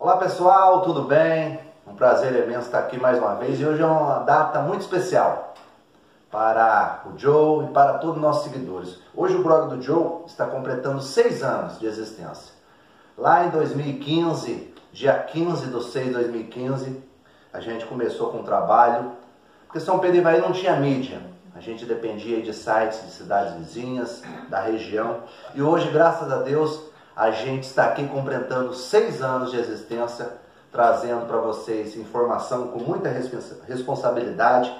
Olá pessoal, tudo bem? Um prazer imenso estar aqui mais uma vez e hoje é uma data muito especial para o Joe e para todos os nossos seguidores. Hoje o blog do Joe está completando seis anos de existência. Lá em 2015, dia 15 de 6 de 2015, a gente começou com o trabalho, porque São Pedro Ivaí não tinha mídia. A gente dependia de sites de cidades vizinhas, da região. E hoje, graças a Deus, a gente está aqui completando seis anos de existência, trazendo para vocês informação com muita responsabilidade.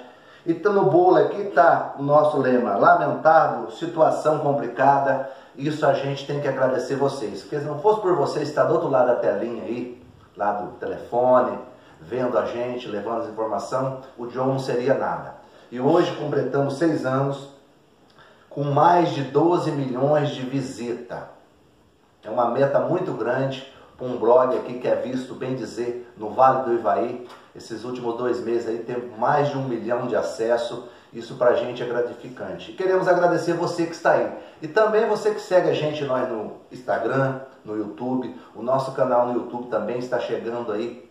E no bolo aqui está o nosso lema, lamentável, situação complicada. Isso a gente tem que agradecer vocês, porque se não fosse por vocês estar do outro lado da telinha aí, lá do telefone, vendo a gente, levando as informações, o John não seria nada. E hoje completamos seis anos com mais de 12 milhões de visita. É uma meta muito grande para um blog aqui que é visto, bem dizer, no Vale do Ivaí. Esses últimos dois meses aí tem mais de um milhão de acesso. Isso para a gente é gratificante. Queremos agradecer você que está aí. E também você que segue a gente nós no Instagram, no YouTube. O nosso canal no YouTube também está chegando aí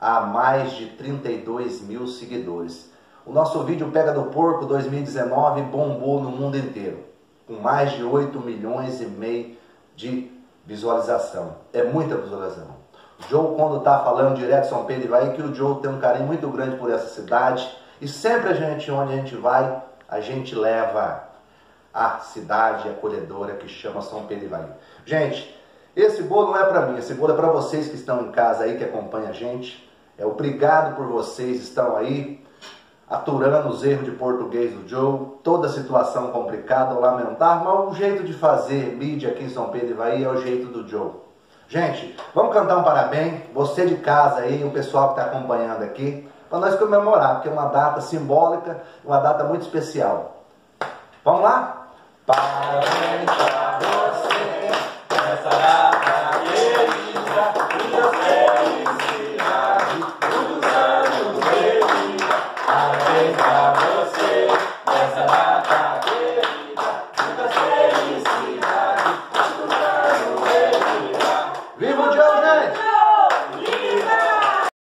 a mais de 32 mil seguidores. O nosso vídeo Pega do Porco 2019 bombou no mundo inteiro, com mais de 8 milhões e meio de visualização. É muita visualização. Joe, quando está falando direto de São Pedro e vai, que o Joe tem um carinho muito grande por essa cidade. E sempre a gente, onde a gente vai, a gente leva a cidade acolhedora que chama São Pedro e vai. Gente, esse bolo não é para mim, esse bolo é para vocês que estão em casa aí, que acompanham a gente. É obrigado por vocês estão aí aturando os erros de português do Joe, toda situação complicada, lamentável, mas o jeito de fazer mídia aqui em São Pedro e Bahia é o jeito do Joe. Gente, vamos cantar um parabéns, você de casa aí, o pessoal que está acompanhando aqui, para nós comemorar, porque é uma data simbólica, uma data muito especial. Vamos lá? Parabéns para Amen.